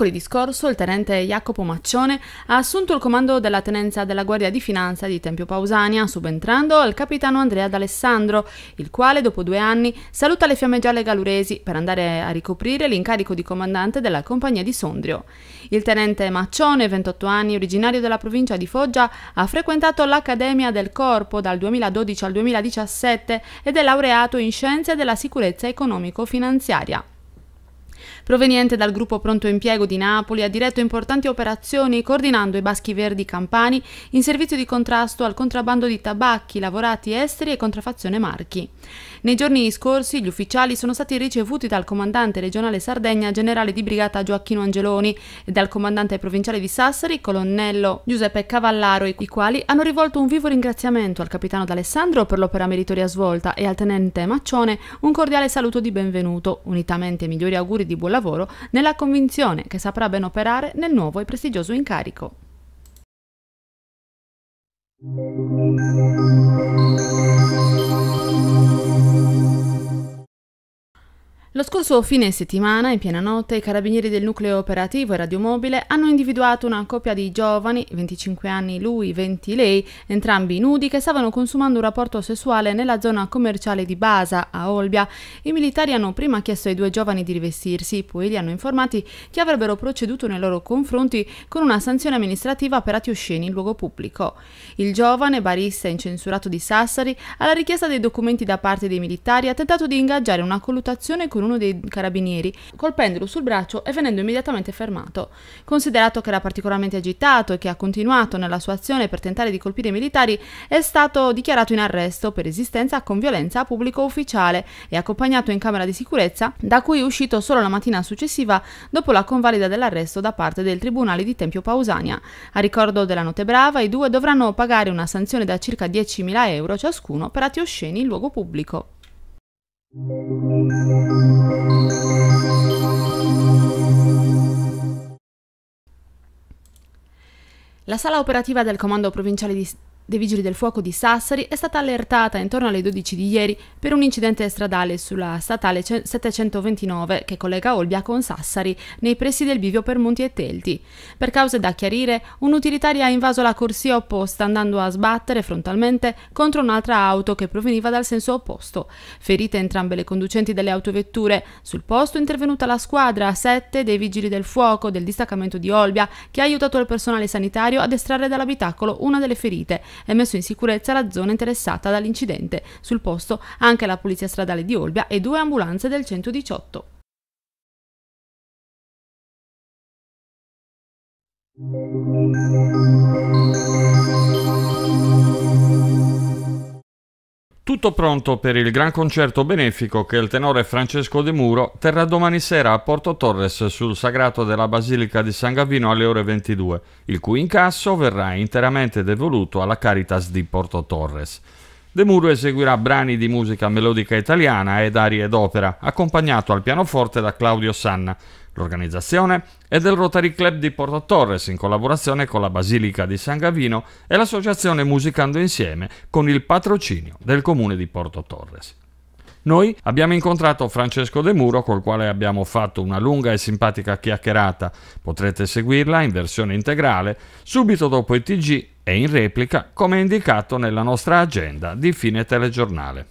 Mercoledì scorso il tenente Jacopo Maccione ha assunto il comando della tenenza della Guardia di Finanza di Tempio Pausania, subentrando al capitano Andrea D'Alessandro, il quale dopo due anni saluta le fiamme gialle galuresi per andare a ricoprire l'incarico di comandante della compagnia di Sondrio. Il tenente Maccione, 28 anni, originario della provincia di Foggia, ha frequentato l'Accademia del Corpo dal 2012 al 2017 ed è laureato in Scienze della Sicurezza Economico-Finanziaria. Proveniente dal gruppo Pronto Impiego di Napoli, ha diretto importanti operazioni coordinando i Baschi Verdi Campani in servizio di contrasto al contrabbando di tabacchi, lavorati esteri e contraffazione marchi. Nei giorni scorsi gli ufficiali sono stati ricevuti dal comandante regionale Sardegna, generale di brigata Gioacchino Angeloni, e dal comandante provinciale di Sassari, colonnello Giuseppe Cavallaro, i quali hanno rivolto un vivo ringraziamento al capitano D'Alessandro per l'opera meritoria svolta e al tenente Maccione un cordiale saluto di benvenuto, unitamente ai migliori auguri di buon lavoro, nella convinzione che saprà ben operare nel nuovo e prestigioso incarico. Lo scorso fine settimana, in piena notte, i carabinieri del nucleo operativo e radiomobile hanno individuato una coppia di giovani, 25 anni lui, 20 lei, entrambi nudi, che stavano consumando un rapporto sessuale nella zona commerciale di Basa, a Olbia. I militari hanno prima chiesto ai due giovani di rivestirsi, poi li hanno informati che avrebbero proceduto nei loro confronti con una sanzione amministrativa per atti osceni in luogo pubblico. Il giovane, barista incensurato di Sassari, alla richiesta dei documenti da parte dei militari, ha tentato di ingaggiare una colluttazione con con uno dei carabinieri, colpendolo sul braccio e venendo immediatamente fermato. Considerato che era particolarmente agitato e che ha continuato nella sua azione per tentare di colpire i militari, è stato dichiarato in arresto per resistenza con violenza a pubblico ufficiale e accompagnato in camera di sicurezza, da cui è uscito solo la mattina successiva dopo la convalida dell'arresto da parte del Tribunale di Tempio Pausania. A ricordo della Notte Brava, i due dovranno pagare una sanzione da circa 10.000 euro ciascuno per atti osceni in luogo pubblico. La sala operativa del Comando Provinciale di dei Vigili del Fuoco di Sassari è stata allertata intorno alle 12 di ieri per un incidente stradale sulla statale 729 che collega Olbia con Sassari, nei pressi del bivio per Monti e Telti. Per cause da chiarire, un'utilitaria ha invaso la corsia opposta andando a sbattere frontalmente contro un'altra auto che proveniva dal senso opposto. Ferite entrambe le conducenti delle autovetture. Sul posto è intervenuta la squadra 7 dei Vigili del Fuoco del distaccamento di Olbia che ha aiutato il personale sanitario ad estrarre dall'abitacolo una delle ferite e messo in sicurezza la zona interessata dall'incidente. Sul posto anche la Polizia Stradale di Olbia e due ambulanze del 118. Tutto pronto per il gran concerto benefico che il tenore Francesco De Muro terrà domani sera a Porto Torres sul sagrato della Basilica di San Gavino alle ore 22, il cui incasso verrà interamente devoluto alla Caritas di Porto Torres. De Muro eseguirà brani di musica melodica italiana ed arie d'opera, accompagnato al pianoforte da Claudio Sanna, L'organizzazione è del Rotary Club di Porto Torres in collaborazione con la Basilica di San Gavino e l'associazione Musicando Insieme con il patrocinio del comune di Porto Torres. Noi abbiamo incontrato Francesco De Muro col quale abbiamo fatto una lunga e simpatica chiacchierata. Potrete seguirla in versione integrale subito dopo il TG e in replica come indicato nella nostra agenda di fine telegiornale.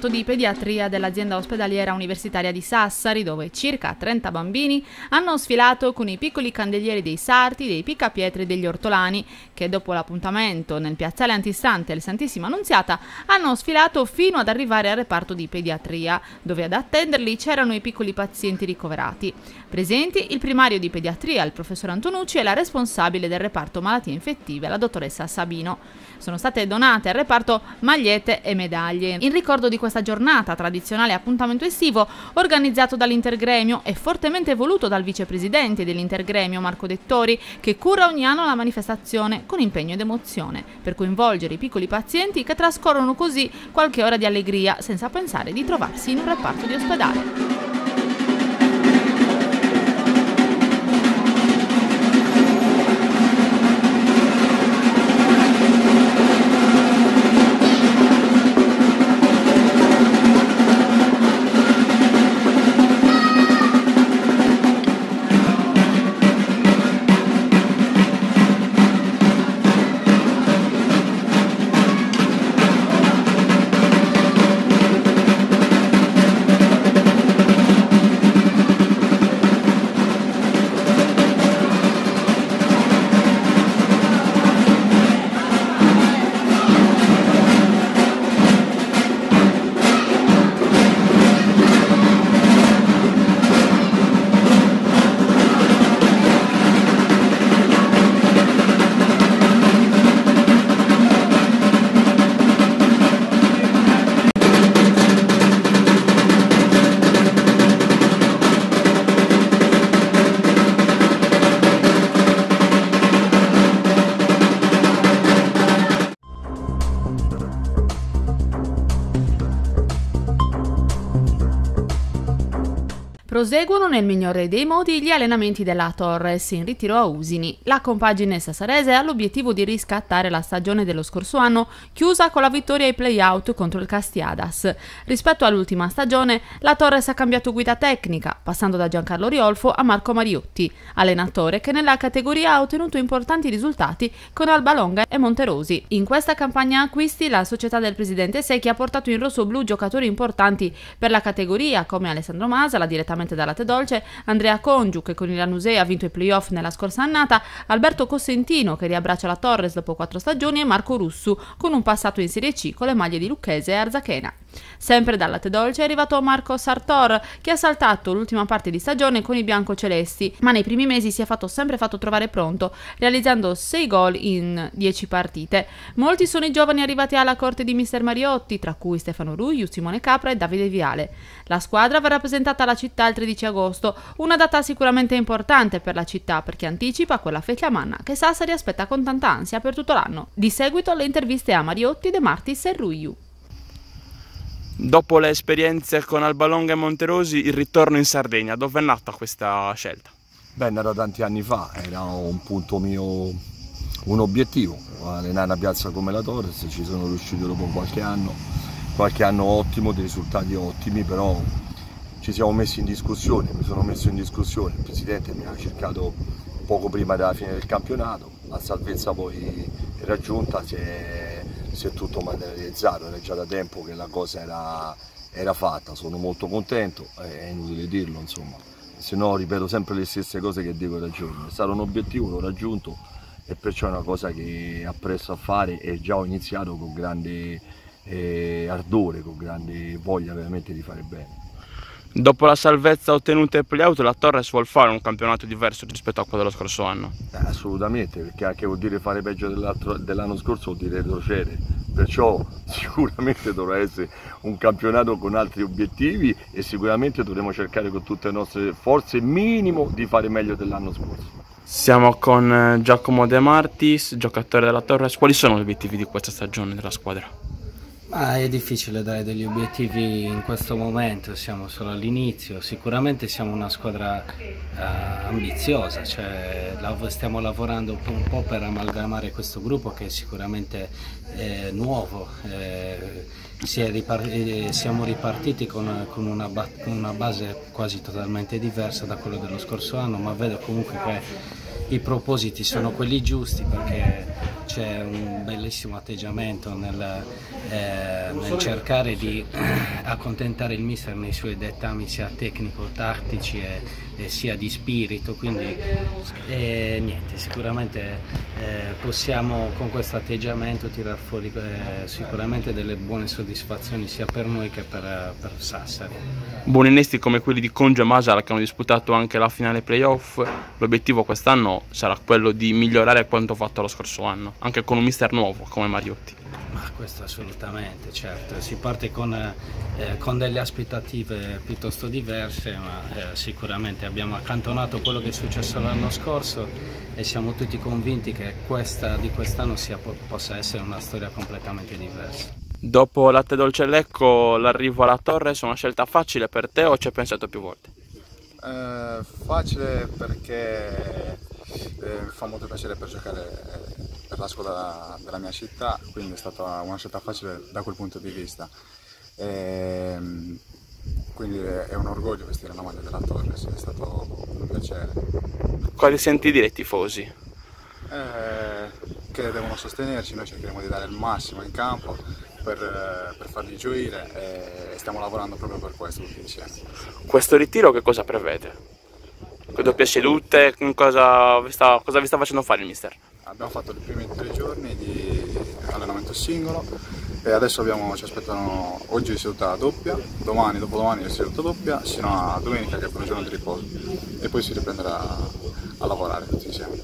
Reparto di pediatria dell'azienda ospedaliera universitaria di Sassari, dove circa 30 bambini hanno sfilato con i piccoli candelieri dei sarti, dei piccapietre e degli ortolani, che dopo l'appuntamento nel piazzale antistante il Santissima Annunziata hanno sfilato fino ad arrivare al reparto di pediatria, dove ad attenderli c'erano i piccoli pazienti ricoverati. Presenti il primario di pediatria, il professor Antonucci, e la responsabile del reparto malattie infettive, la dottoressa Sabino. Sono state donate al reparto magliette e medaglie. In ricordo di questa giornata, tradizionale appuntamento estivo, organizzato dall'Intergremio e fortemente voluto dal vicepresidente dell'Intergremio Marco Dettori, che cura ogni anno la manifestazione con impegno ed emozione, per coinvolgere i piccoli pazienti che trascorrono così qualche ora di allegria senza pensare di trovarsi in un reparto di ospedale. Proseguono nel migliore dei modi gli allenamenti della Torres in ritiro a Usini. La compagine sassarese ha l'obiettivo di riscattare la stagione dello scorso anno, chiusa con la vittoria ai play-out contro il Castiadas. Rispetto all'ultima stagione, la Torres ha cambiato guida tecnica, passando da Giancarlo Riolfo a Marco Mariotti, allenatore che nella categoria ha ottenuto importanti risultati con Alba Longa e Monterosi. In questa campagna acquisti, la società del presidente Secchi ha portato in rosso-blu giocatori importanti per la categoria come Alessandro Masa, la direttamente direttamente dalla Dolce, Andrea Congiu che con il Lanusei ha vinto i playoff nella scorsa annata, Alberto Cosentino che riabbraccia la Torres dopo quattro stagioni e Marco Russu con un passato in Serie C con le maglie di Lucchese e Arzachena. Sempre dal latte dolce è arrivato Marco Sartor, che ha saltato l'ultima parte di stagione con i biancocelesti, ma nei primi mesi si è fatto sempre fatto trovare pronto, realizzando 6 gol in 10 partite. Molti sono i giovani arrivati alla corte di Mister Mariotti, tra cui Stefano Ruiu, Simone Capra e Davide Viale. La squadra verrà presentata alla città il 13 agosto, una data sicuramente importante per la città perché anticipa quella fecchiamanna che Sassari aspetta con tanta ansia per tutto l'anno. Di seguito le interviste a Mariotti, De Martis e Ruiu. Dopo le esperienze con Albalonga e Monterosi, il ritorno in Sardegna, dove è nata questa scelta? Beh, era tanti anni fa, era un punto mio, un obiettivo, allenare una piazza come la Torres, ci sono riuscito dopo qualche anno, qualche anno ottimo, dei risultati ottimi, però ci siamo messi in discussione, mi sono messo in discussione, il Presidente mi ha cercato poco prima della fine del campionato, la salvezza poi raggiunta, si è si è tutto materializzato, era già da tempo che la cosa era, era fatta, sono molto contento, è inutile dirlo insomma, se no ripeto sempre le stesse cose che dico da giorni, è stato un obiettivo, l'ho raggiunto e perciò è una cosa che appresso a fare e già ho iniziato con grande eh, ardore, con grande voglia veramente di fare bene. Dopo la salvezza ottenuta ai playout, la Torres vuole fare un campionato diverso rispetto a quello dello scorso anno? Eh, assolutamente, perché anche vuol dire fare peggio dell'anno scorso vuol dire retrocedere, perciò sicuramente dovrà essere un campionato con altri obiettivi e sicuramente dovremo cercare con tutte le nostre forze minimo di fare meglio dell'anno scorso. Siamo con eh, Giacomo De Martis, giocatore della Torres. Quali sono gli obiettivi di questa stagione della squadra? Ma è difficile dare degli obiettivi in questo momento, siamo solo all'inizio, sicuramente siamo una squadra eh, ambiziosa, cioè, stiamo lavorando un po' per amalgamare questo gruppo che è sicuramente eh, nuovo, eh, ripar eh, siamo ripartiti con, con, una con una base quasi totalmente diversa da quello dello scorso anno, ma vedo comunque che i propositi sono quelli giusti perché c'è un bellissimo atteggiamento nel, eh, nel cercare di accontentare il mister nei suoi dettami sia tecnico, tattici e, eh, sia di spirito, quindi eh, niente, sicuramente eh, possiamo con questo atteggiamento tirar fuori eh, sicuramente delle buone soddisfazioni sia per noi che per, per Sassari. Buoni innesti come quelli di Congia e Masala che hanno disputato anche la finale playoff, l'obiettivo quest'anno sarà quello di migliorare quanto fatto lo scorso anno, anche con un mister nuovo come Mariotti. Ma questo assolutamente, certo, si parte con, eh, con delle aspettative piuttosto diverse, ma eh, sicuramente abbiamo accantonato quello che è successo l'anno scorso e siamo tutti convinti che questa di quest'anno possa essere una storia completamente diversa. Dopo Latte Dolce Lecco l'arrivo alla Torre è una scelta facile per te o ci hai pensato più volte? Eh, facile perché eh, mi fa molto piacere per giocare eh, per la scuola della mia città, quindi è stata una scelta facile da quel punto di vista. E, ehm, quindi è un orgoglio vestire la maglia della Torres, è stato un piacere. Quali senti dire ai tifosi? Eh, che devono sostenerci, noi cercheremo di dare il massimo in campo per, per farli gioire e stiamo lavorando proprio per questo tutti insieme. Questo ritiro che cosa prevede? Doppie sedute, cosa vi, sta, cosa vi sta facendo fare il mister? Abbiamo fatto i primi tre giorni di allenamento singolo e adesso abbiamo, ci aspettano oggi seduta doppia, domani, dopodomani seduta doppia, sino a domenica che è il giorno di riposo e poi si riprenderà a lavorare tutti insieme.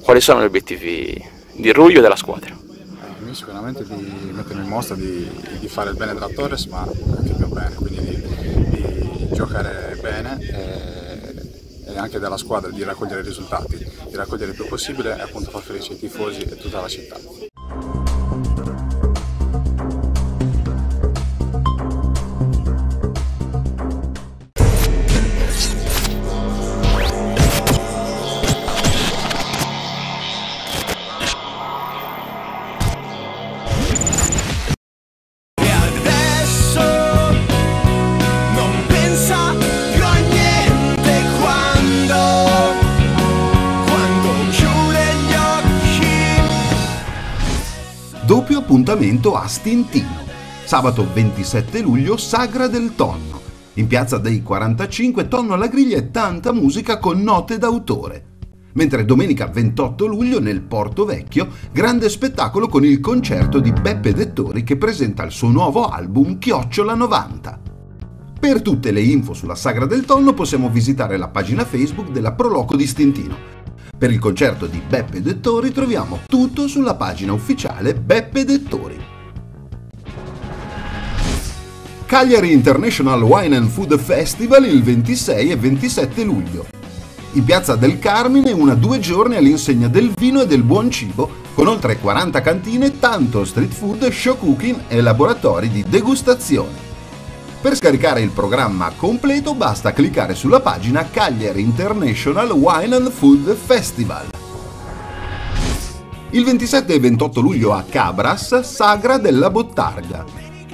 Quali sono gli obiettivi di Ruglio e della squadra? Eh, sicuramente di mettermi in mostra di, di, fare il bene della Torres ma anche il mio bene, quindi di, di giocare bene. E e anche della squadra di raccogliere risultati, di raccogliere il più possibile e appunto far felice i tifosi e tutta la città. Appuntamento a Stintino. Sabato 27 luglio, Sagra del Tonno. In piazza dei 45, Tonno alla griglia e tanta musica con note d'autore. Mentre domenica 28 luglio nel Porto Vecchio, grande spettacolo con il concerto di Beppe Dettori che presenta il suo nuovo album Chiocciola 90. Per tutte le info sulla Sagra del Tonno possiamo visitare la pagina Facebook della Proloco di Stintino per il concerto di Beppe Dettori troviamo tutto sulla pagina ufficiale Beppe Dettori. Cagliari International Wine and Food Festival il 26 e 27 luglio. In piazza del Carmine una due giorni all'insegna del vino e del buon cibo con oltre 40 cantine, tanto street food, show cooking e laboratori di degustazione. Per scaricare il programma completo basta cliccare sulla pagina Cagliari International Wine and Food Festival. Il 27 e 28 luglio a Cabras, Sagra della Bottarga.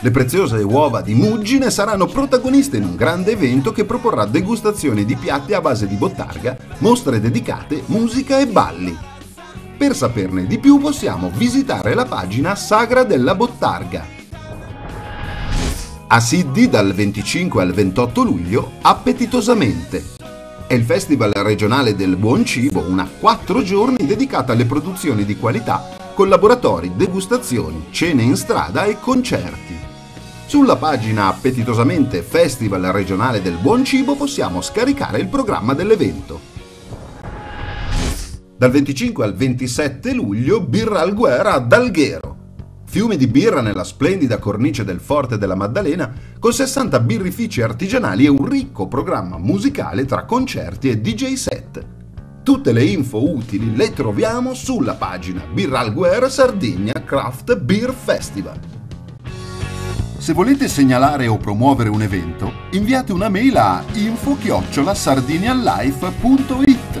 Le preziose uova di Muggine saranno protagoniste in un grande evento che proporrà degustazioni di piatti a base di bottarga, mostre dedicate, musica e balli. Per saperne di più possiamo visitare la pagina Sagra della Bottarga a Siddi dal 25 al 28 luglio Appetitosamente. È il festival regionale del buon cibo, una quattro giorni dedicata alle produzioni di qualità con laboratori, degustazioni, cene in strada e concerti. Sulla pagina Appetitosamente Festival regionale del buon cibo possiamo scaricare il programma dell'evento. Dal 25 al 27 luglio Birra al Guerra ad Alghero fiume di birra nella splendida cornice del Forte della Maddalena, con 60 birrifici artigianali e un ricco programma musicale tra concerti e DJ set. Tutte le info utili le troviamo sulla pagina Birralguer Sardegna Craft Beer Festival. Se volete segnalare o promuovere un evento, inviate una mail a info-sardinianlife.it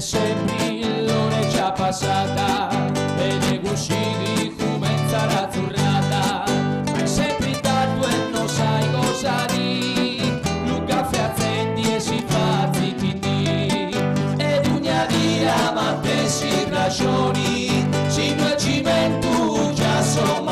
L'ora è già passata ed è usciti come sarà azzurrata. Ma è sempre e non sai cosa di caffè accendi e si fa zittini ed una dira ma te si ragioni. Si due cimento già sono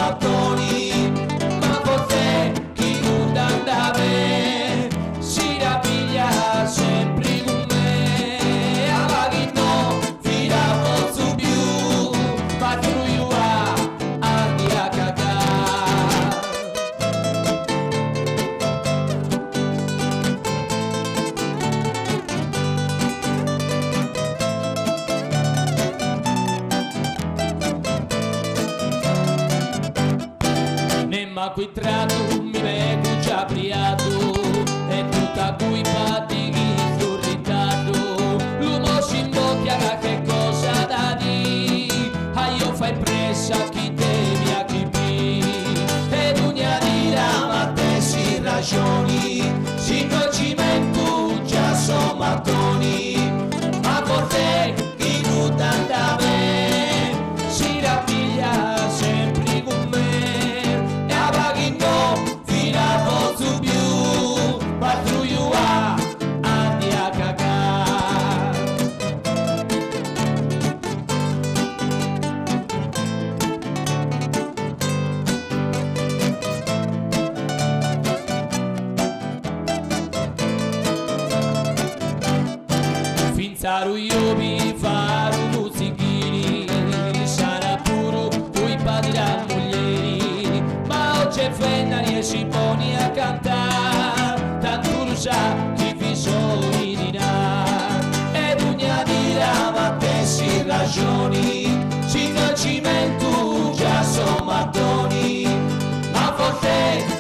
Finzaro io mi fare musichini Sarà puro poi padirà moglieri Ma oggi è fennari e si poni a cantare Tanto lo sa chi vi sono di là Ed ogni dira ma te si ragioni Si cimento già sono mattoni Ma forse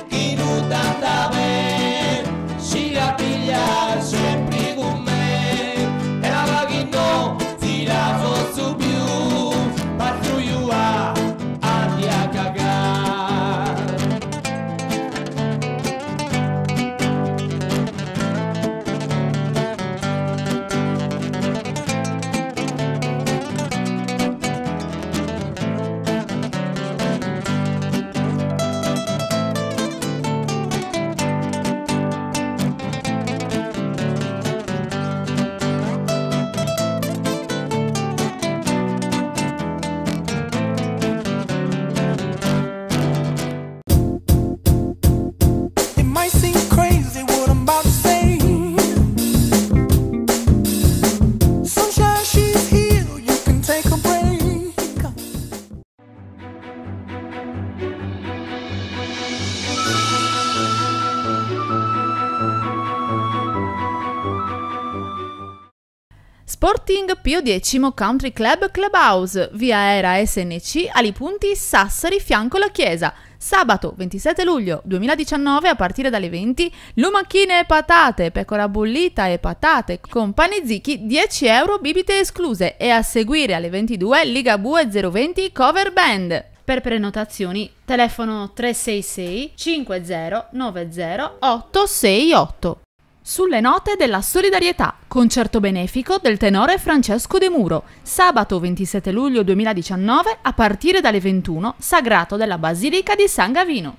Sporting Pio X Country Club Clubhouse, via Era SNC, Ali Punti, Sassari, fianco la chiesa. Sabato 27 luglio 2019 a partire dalle 20, lumachine e patate, pecora bollita e patate con pane zicchi 10 euro bibite escluse e a seguire alle 22 Ligabue 020 cover band. Per prenotazioni telefono 366 50 90 868. Sulle note della solidarietà, concerto benefico del tenore Francesco De Muro, sabato 27 luglio 2019 a partire dalle 21, sagrato della Basilica di San Gavino.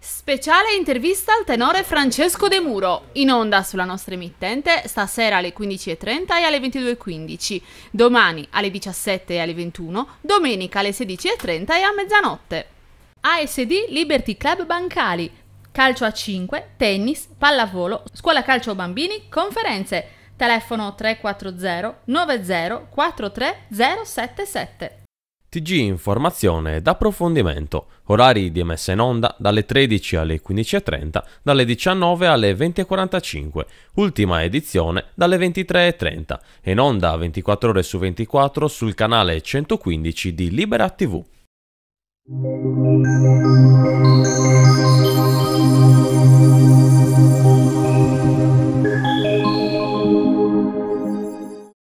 Speciale intervista al tenore Francesco De Muro, in onda sulla nostra emittente stasera alle 15.30 e alle 22.15, domani alle 17 e alle 21, domenica alle 16.30 e a mezzanotte. ASD Liberty Club Bancali, calcio a 5, tennis, pallavolo, scuola calcio bambini, conferenze. Telefono 340 90 43077. TG Informazione ed approfondimento. Orari di messa in onda dalle 13 alle 15.30, dalle 19 alle 20.45. Ultima edizione dalle 23.30. In onda 24 ore su 24 sul canale 115 di Libera TV. Thank you.